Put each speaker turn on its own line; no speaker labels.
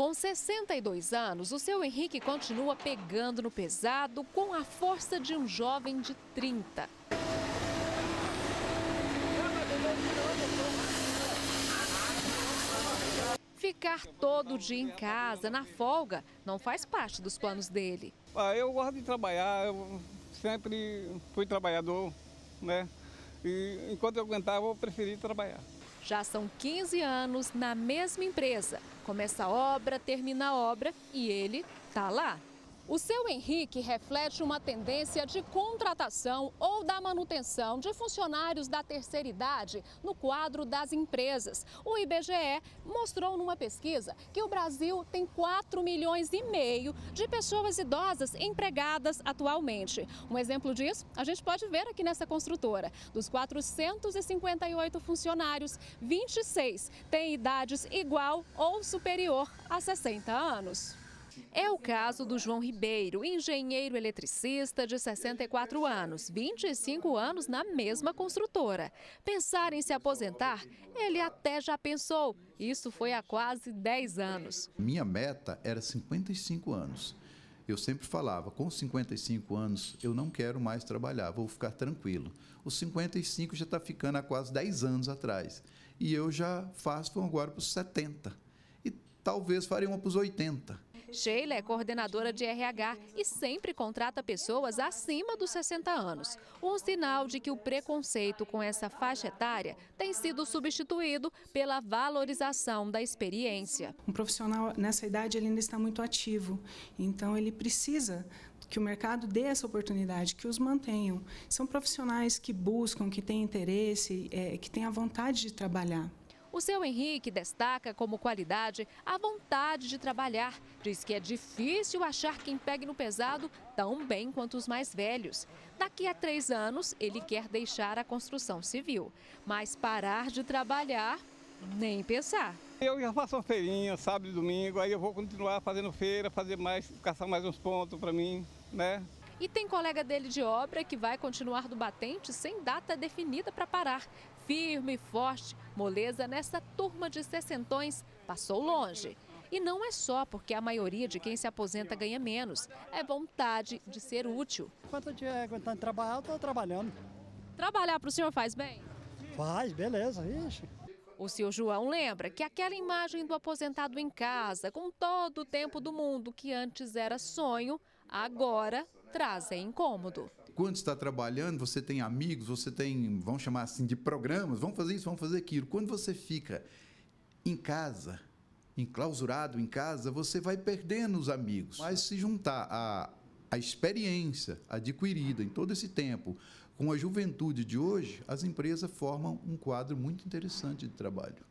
Com 62 anos, o seu Henrique continua pegando no pesado com a força de um jovem de 30. Ficar todo dia em casa, na folga, não faz parte dos planos dele.
Ah, eu gosto de trabalhar, eu sempre fui trabalhador, né? E enquanto eu aguentar, eu preferi trabalhar.
Já são 15 anos na mesma empresa. Começa a obra, termina a obra e ele tá lá. O seu Henrique reflete uma tendência de contratação ou da manutenção de funcionários da terceira idade no quadro das empresas. O IBGE mostrou numa pesquisa que o Brasil tem 4 milhões e meio de pessoas idosas empregadas atualmente. Um exemplo disso a gente pode ver aqui nessa construtora. Dos 458 funcionários, 26 têm idades igual ou superior a 60 anos. É o caso do João Ribeiro, engenheiro eletricista de 64 anos, 25 anos na mesma construtora. Pensar em se aposentar, ele até já pensou. Isso foi há quase 10 anos.
Minha meta era 55 anos. Eu sempre falava, com 55 anos eu não quero mais trabalhar, vou ficar tranquilo. Os 55 já está ficando há quase 10 anos atrás. E eu já faço agora para os 70. E talvez faria uma para os 80.
Sheila é coordenadora de RH e sempre contrata pessoas acima dos 60 anos. Um sinal de que o preconceito com essa faixa etária tem sido substituído pela valorização da experiência.
Um profissional nessa idade ele ainda está muito ativo, então ele precisa que o mercado dê essa oportunidade, que os mantenham. São profissionais que buscam, que têm interesse, é, que têm a vontade de trabalhar.
O seu Henrique destaca como qualidade a vontade de trabalhar. Diz que é difícil achar quem pegue no pesado tão bem quanto os mais velhos. Daqui a três anos, ele quer deixar a construção civil. Mas parar de trabalhar, nem pensar.
Eu já faço uma feirinha, sábado e domingo, aí eu vou continuar fazendo feira, fazer mais, caçar mais uns pontos para mim, né?
E tem colega dele de obra que vai continuar do batente sem data definida para parar. Firme e forte, moleza nessa turma de sessentões passou longe. E não é só porque a maioria de quem se aposenta ganha menos, é vontade de ser útil.
Enquanto eu estiver aguentando trabalhar, eu estou trabalhando.
Trabalhar para o senhor faz bem?
Faz, beleza, ixi.
O senhor João lembra que aquela imagem do aposentado em casa, com todo o tempo do mundo que antes era sonho, agora traz é incômodo.
Quando está trabalhando, você tem amigos, você tem, vamos chamar assim, de programas, vamos fazer isso, vamos fazer aquilo. Quando você fica em casa, enclausurado em casa, você vai perdendo os amigos. Mas se juntar a, a experiência adquirida em todo esse tempo com a juventude de hoje, as empresas formam um quadro muito interessante de trabalho.